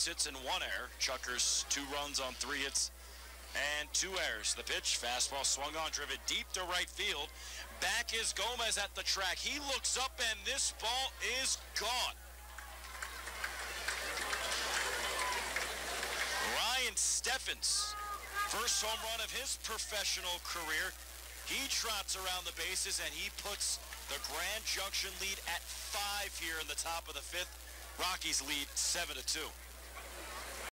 Sits in one air. Chukars two runs on three hits and two errors. The pitch, fastball swung on, driven deep to right field. Back is Gomez at the track. He looks up and this ball is gone. Ryan Stephens, first home run of his professional career. He trots around the bases and he puts the Grand Junction lead at five here in the top of the fifth. Rockies lead seven to two.